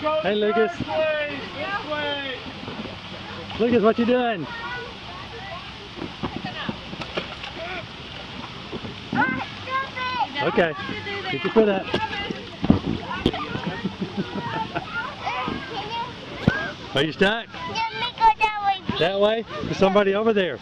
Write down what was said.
Hey, Lucas. Lucas, what you doing? Okay. you can put that. Are you stuck? That way? There's somebody over there.